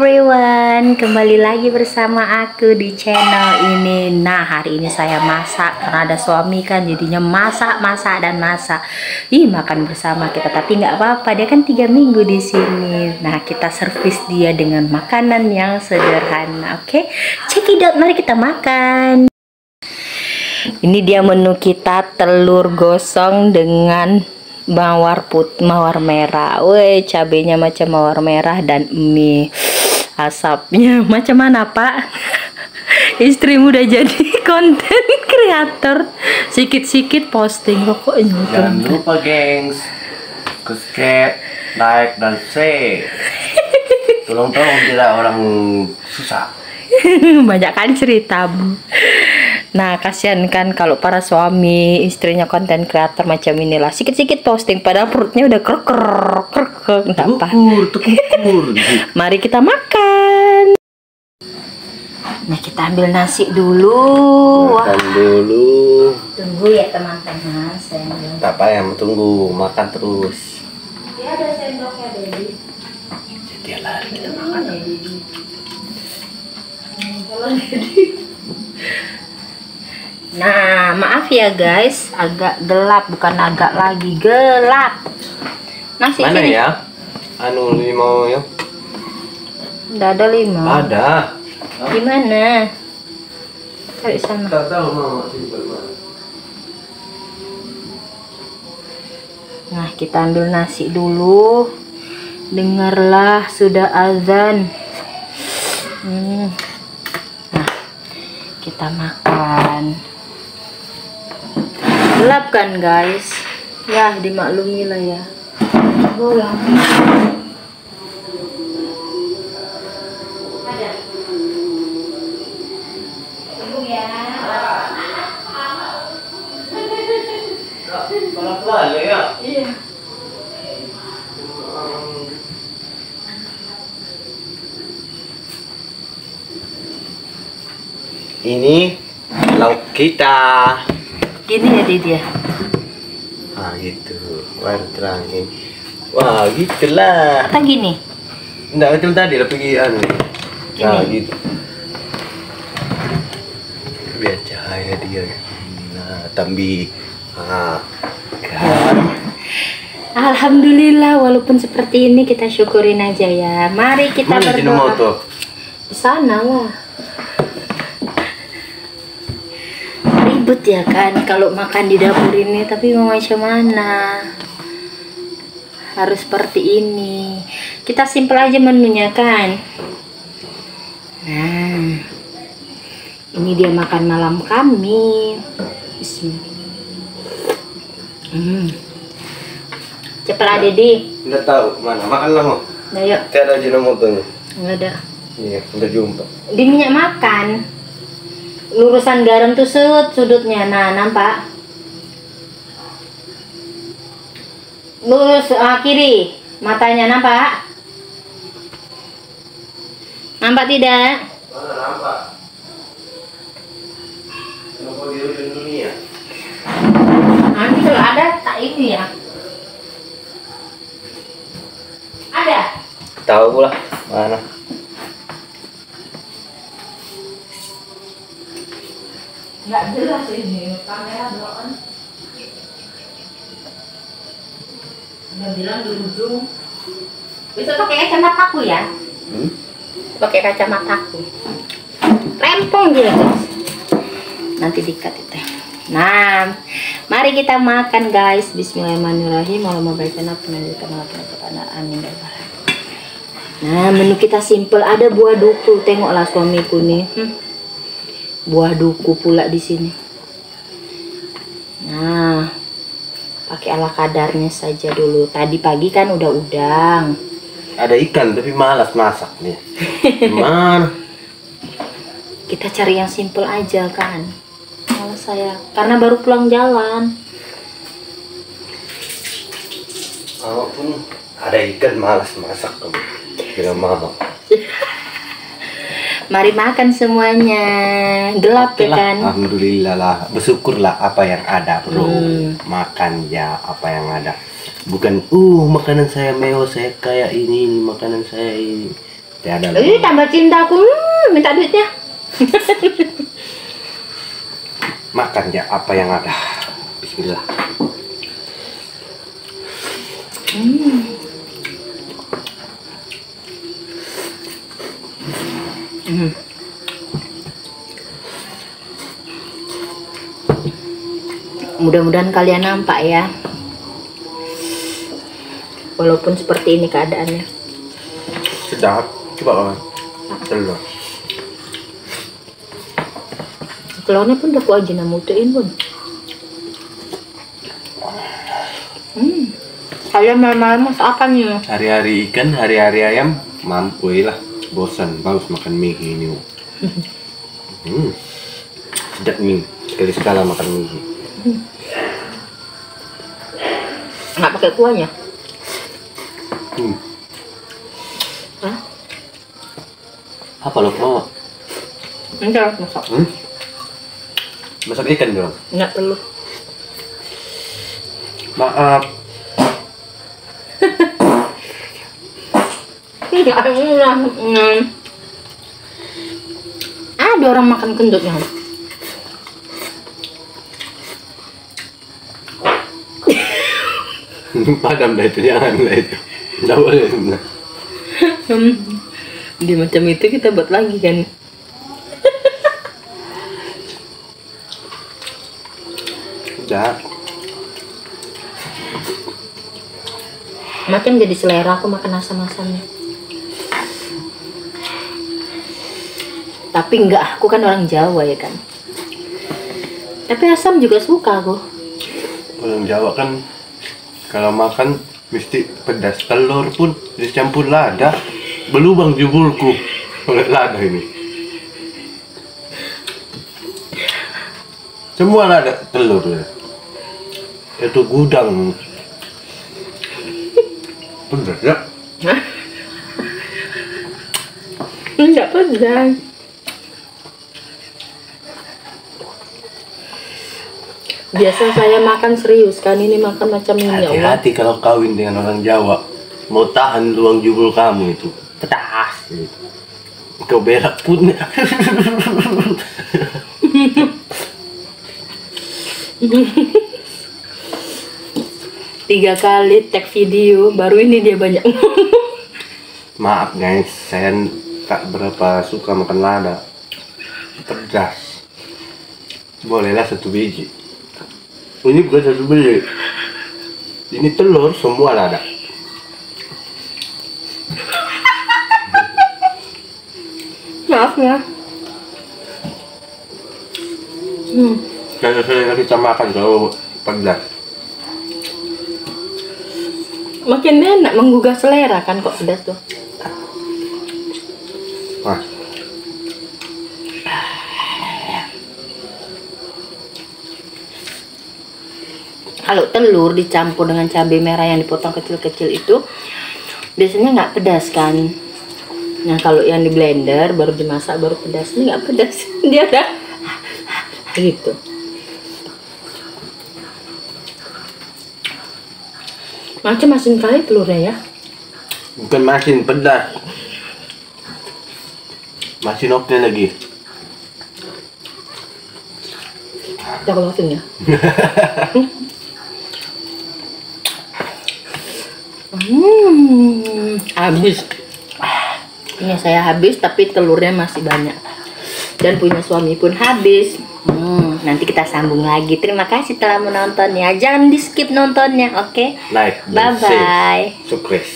everyone, kembali lagi bersama aku di channel ini. Nah, hari ini saya masak karena ada suami kan, jadinya masak, masak dan masak. Ih, makan bersama kita, tapi nggak apa-apa. Dia kan tiga minggu di sini. Nah, kita servis dia dengan makanan yang sederhana. Oke, check it. Mari kita makan. Ini dia menu kita telur gosong dengan mawar put mawar merah. Woi, cabenya macam mawar merah dan mie. Asapnya macam mana, Pak? Istrimu udah jadi konten kreator. Sikit-sikit posting pokoknya. Jangan lupa, gengs. Subscribe, like, dan share. Tolong-tolong tidak orang susah. Banyak kali ceritamu. Nah, kasihan kan kalau para suami istrinya konten kreator macam inilah. Sikit-sikit posting padahal perutnya udah krek krek krek krek. Nggak apa. Tukur. Mari kita makan. Nah, kita ambil nasi dulu. Wah, Makan dulu. tunggu ya teman-teman. Saya ambil. Tak payah tunggu, makan terus. Ya ada sendoknya, Dedi. Jadi lari kita makan. Nah, maaf ya guys, agak gelap bukan agak lagi gelap. Nasi Mana sini. ya? Anu limau ya? Udah ada lima. Ada. Gimana? Cari sana. Tak tahu mama simpan mana. Nah, kita ambil nasi dulu. Dengarlah sudah azan. Hmm. Nah, kita makan. Gelap kan, guys? Ya, dimaklumi lah ya. Ini lauk kita. Gini ya, dia. Ah gitu. Baru terangin. Wah gitulah. Kata gini. Enggak macam tadi lah pergi anu. Nah Gini. gitu. Biar cahaya dia. Nah, tambi. Ah. Kan. Alhamdulillah walaupun seperti ini kita syukurin aja ya. Mari kita Mana berdoa. Di sana lah. Ribut ya kan kalau makan di dapur ini tapi mau macam mana? Harus seperti ini. Kita simpel aja menunya kan. Nah. Ini dia makan malam kami. Hmm. Cepet Dedi. Enggak tahu mana. Makanlah mau. Nah, yuk. Tiada Jinomoto nih. Nggak ada. Iya, udah jumpa. Di minyak makan. Lurusan garam tuh sud sudutnya. Nah, nampak? Lurus ah, kiri. Matanya nampak? Nampak tidak? Mana nampak? Kenapa di ujung dunia? Nanti kalau ada tak ini ya. Ada. Tahu lah mana. Nggak jelas ini kamera doang. Udah bilang di ujung. Bisa pakai kacamataku ya? Hmm? Pakai kacamataku. Rempong dia guys. Nanti dikat itu. Nah, mari kita makan guys. Bismillahirrahmanirrahim. Allahumma baikana pendidikan kepada amin ya. Nah, menu kita simple. Ada buah duku. Tengoklah suamiku nih. Hmm. Buah duku pula di sini. Nah, pakai ala kadarnya saja dulu. Tadi pagi kan udah udang. Ada ikan tapi malas masak nih. Mana? Kita cari yang simple aja kan. Kalau saya karena baru pulang jalan. Mama pun ada ikan malas masak kamu. Mama. Mari makan semuanya. Gelap ya lah, kan? Alhamdulillah lah. Bersyukurlah apa yang ada bro. Hmm. Makan ya apa yang ada. Bukan, uh makanan saya mewah, saya kayak ini, ini makanan saya ini. Tiada Ih, tambah cinta aku. Hmm, minta duitnya. Makan ya apa yang ada. Bismillah. Hmm. Mudah-mudahan kalian nampak ya. Walaupun seperti ini keadaannya. Sedap. Coba kawan. Telur. Telurnya pun udah kuaja namutein pun. Hmm. Kalian malam-malam apa nih? Hari-hari ikan, hari-hari ayam, mampu lah. Bosan, bagus makan mie ini. hmm. Sedap mie. Sekali sekala makan mie. Nggak pakai kuahnya? Hmm. Hah? Apa lo mau? Enggak, masak. Hmm? Masak ikan dong. Enggak perlu. Maaf. Enggak, enggak. Ada orang makan kentutnya. Padam dah itu jangan lah itu. Tidak boleh sebenarnya. Hmm. Dia macam itu kita buat lagi kan. Udah. Macam jadi selera aku makan asam-asamnya. Tapi enggak, aku kan orang Jawa ya kan. Tapi asam juga suka aku. Orang Jawa kan kalau makan mesti pedas telur pun dicampur lada berlubang jubulku oleh lada ini semua lada telur ya itu gudang pedas ya? Enggak pedas. Biasa saya makan serius kan ini makan macam ini ya hati-hati kalau kawin dengan orang Jawa. Mau tahan luang jubul kamu itu. Pedas. Kau berak pun. Tiga kali tag video baru ini dia banyak Maaf guys, saya tak berapa suka makan lada. Pedas. Bolehlah satu biji. Ini bukan satu biji. Ini telur semua lada. Maaf ya. Hmm. Kalau saya kita makan kalau pedas. Makin enak menggugah selera kan kok pedas tuh. Kalau telur dicampur dengan cabai merah yang dipotong kecil-kecil itu biasanya nggak pedas kan. Nah kalau yang di blender baru dimasak baru pedas ini nggak pedas dia udah gitu. Macam asin kali telurnya ya. bukan masin pedas. Masin oke lagi. Kita keluarin ya. Hmm, habis. Ini saya habis tapi telurnya masih banyak. Dan punya suami pun habis. Hmm, nanti kita sambung lagi. Terima kasih telah menontonnya. Jangan di skip nontonnya, oke? Like, dan Bye bye. Sukses.